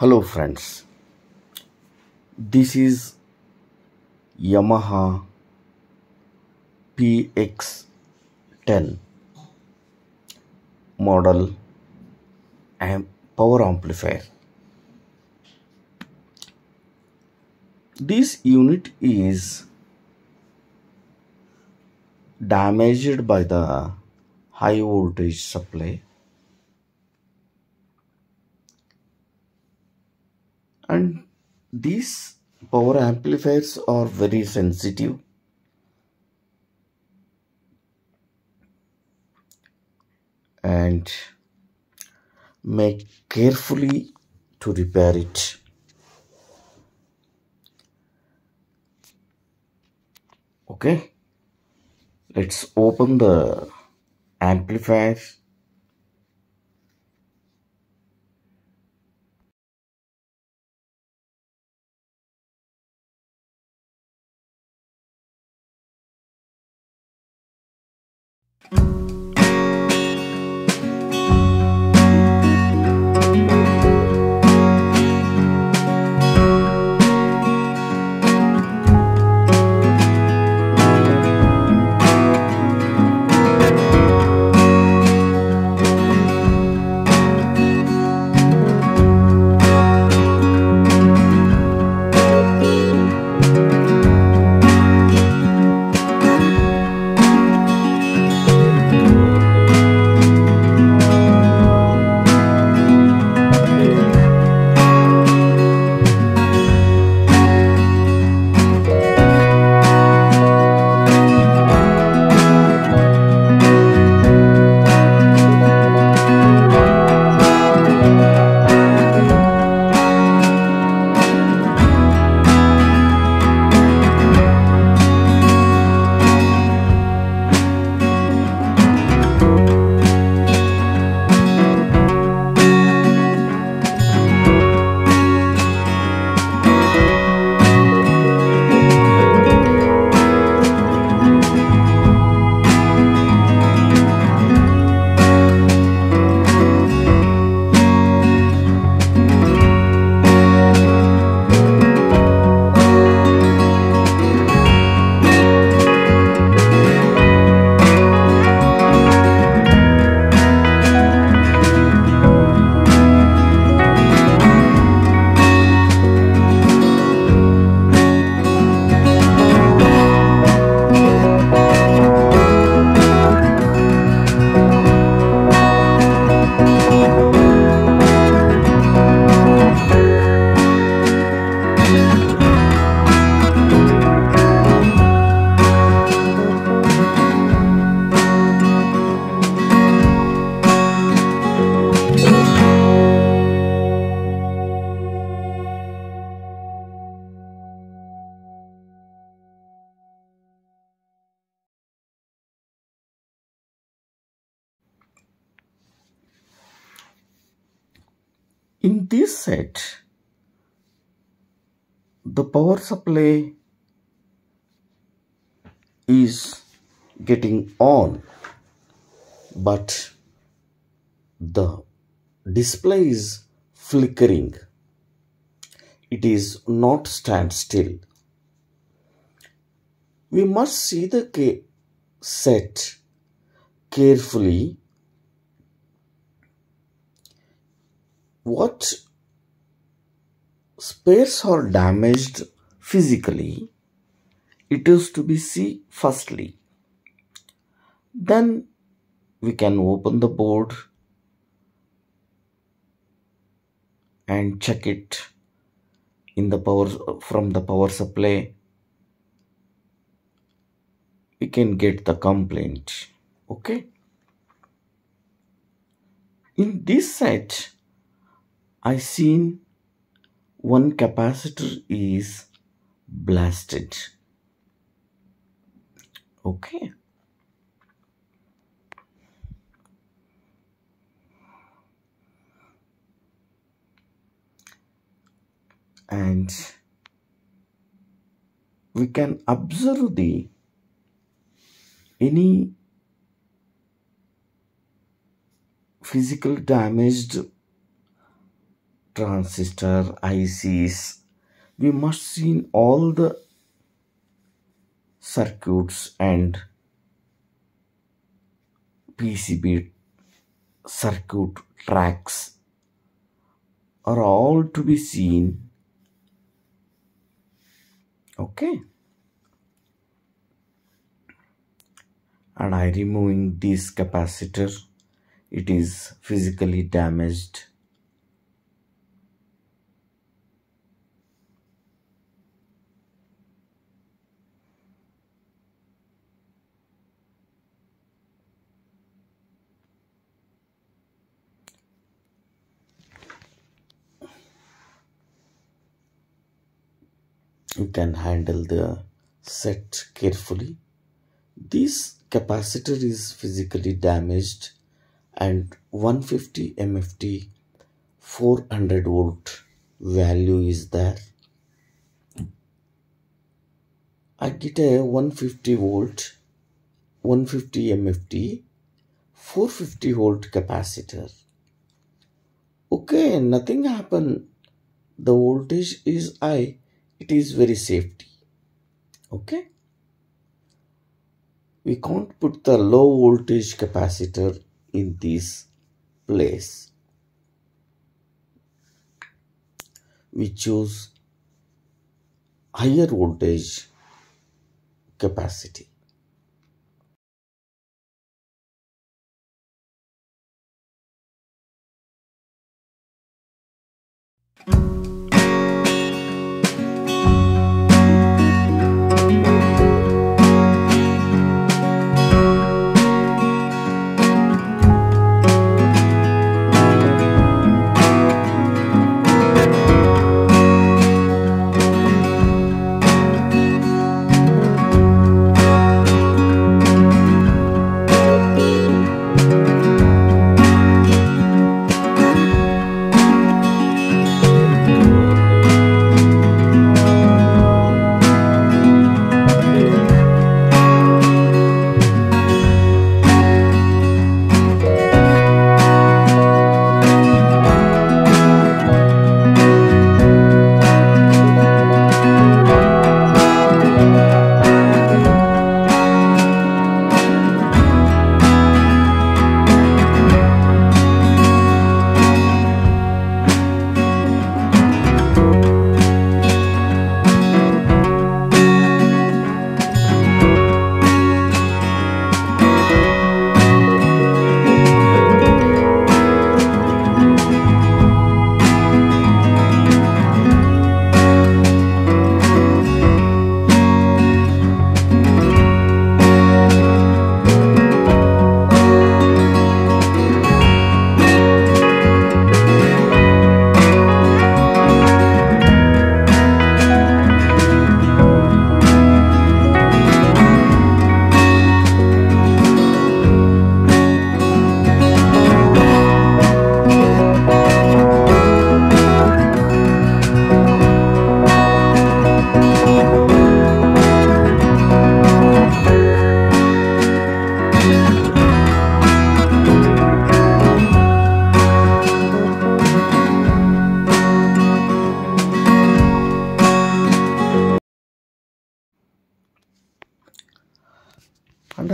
Hello friends, this is Yamaha PX10 model and power amplifier. This unit is damaged by the high voltage supply and these power amplifiers are very sensitive. And make carefully to repair it. Okay. Let's open the amplifier in this set the power supply is getting on but the display is flickering. It is not stand still. We must see the set carefully what spares are damaged physically it is to be see firstly. Then we can open the board and check it in the power from the power supply. We can get the complaint okay? In this set I seen one capacitor is blasted. Okay. And we can observe the any physical damaged transistor ICs we must see all the circuits and PCB circuit tracks are all to be seen. Okay. And I removing this capacitor it is physically damaged you can handle the set carefully. This capacitor is physically damaged and 150 mft 400 volt value is there. I get a 150 volt 150 mft 450 volt capacitor. Okay nothing happened. The voltage is high it is very safety. Okay? We can't put the low voltage capacitor in this place. We choose higher voltage capacity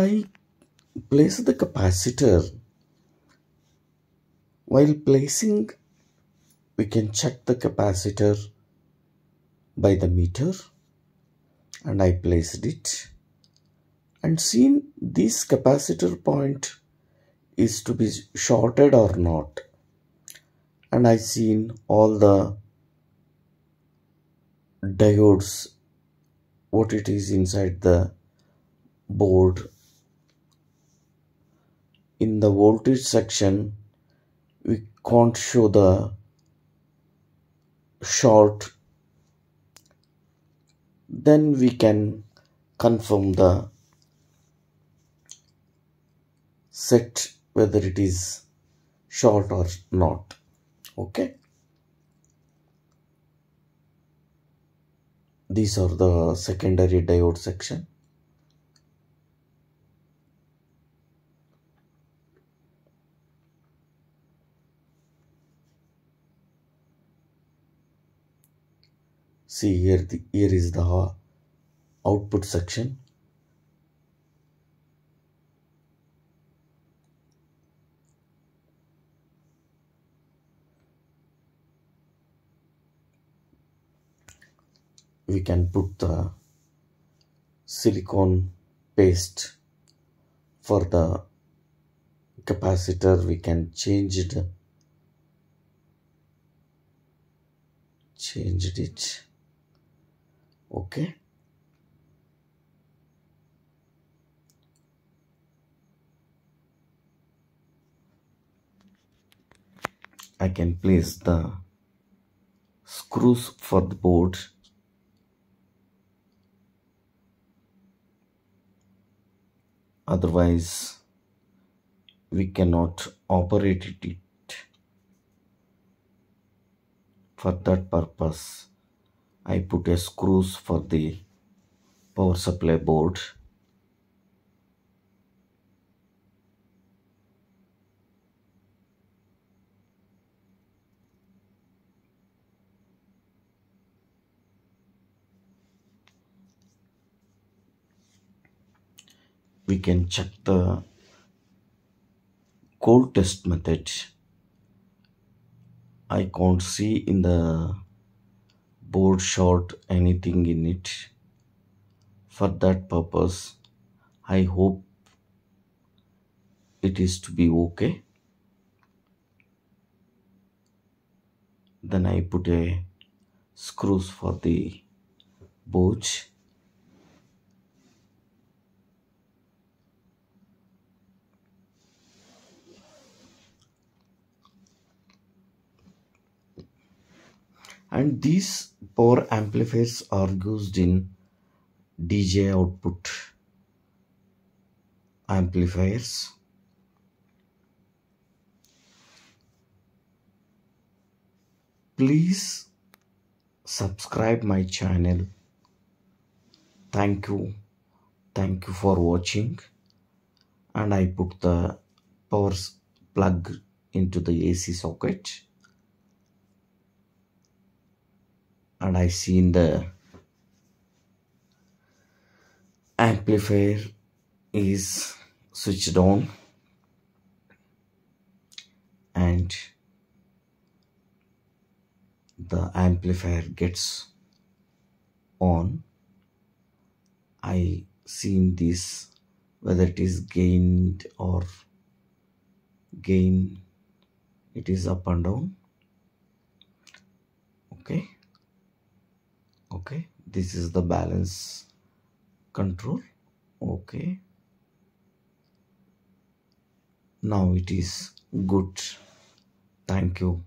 I place the capacitor while placing we can check the capacitor by the meter and I placed it. And seen this capacitor point is to be shorted or not. And I seen all the diodes what it is inside the board in the voltage section we can't show the short. Then we can confirm the set whether it is short or not. Okay? These are the secondary diode section see here the here is the output section. We can put the silicone paste for the capacitor. We can change it. Changed it okay I can place the screws for the board. Otherwise we cannot operate it for that purpose I put a screws for the power supply board. We can check the cold test method. I can't see in the board short anything in it. For that purpose I hope it is to be okay. Then I put a screws for the board and these power amplifiers are used in DJ output amplifiers. Please subscribe my channel. Thank you. Thank you for watching. And I put the power plug into the AC socket and I seen the amplifier is switched on. And the amplifier gets on. I seen this whether it is gained or gain it is up and down. Okay okay. This is the balance control. Okay. Now it is good. Thank you